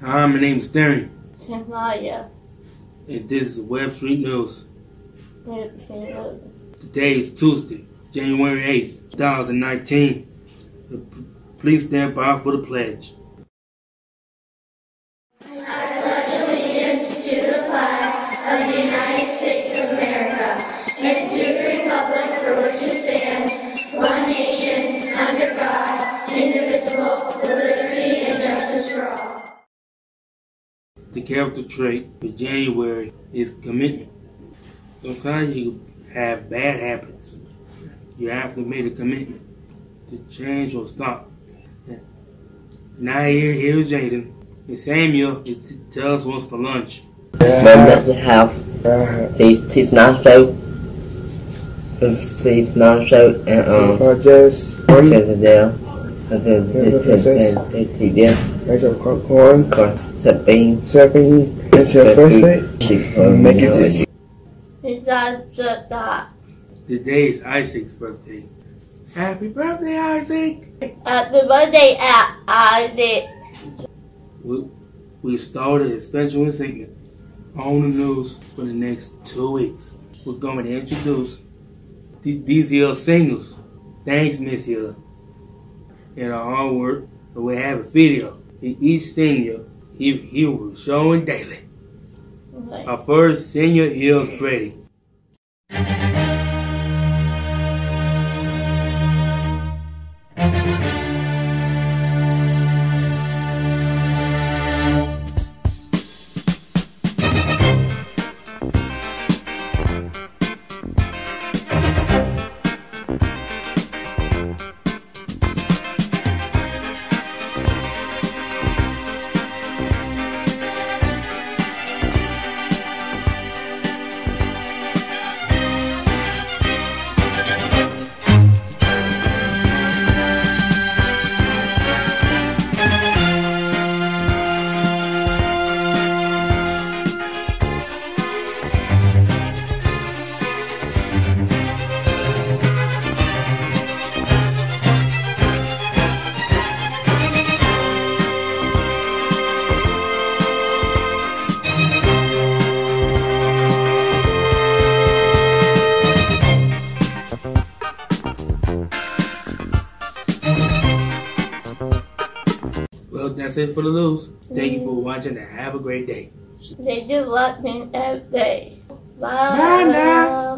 Hi, my name is Darren, Samaya. and this is Webb Street News. Samaya. Today is Tuesday, January 8th, 2019. The p- Please stand by for the pledge. to The character trait for January is commitment. Sometimes you have bad habits. You have to make a commitment to change or stop. Now here, here's Jaden. And Samuel to t- tell us what's for lunch. Mom at the house. She's she's not so. She's not so and um. Just She's one there. She's there. as a corn, Còn sập pin. seven, it's your birthday. She's Make it just Is that the dot? Today is Isaac's birthday. Happy birthday, Isaac! At the birthday at Isaac. We, we started a special segment on the news for the next two weeks. We're going to introduce th- these here singers. Thanks, Miss Hill. In our hard work, we have a video. Each senior, he, he will showing daily. Our first senior is Freddie. Well, that's it for the news. Thank you for mm-hmm. watching and have a great day. They do watching every day. Bye now.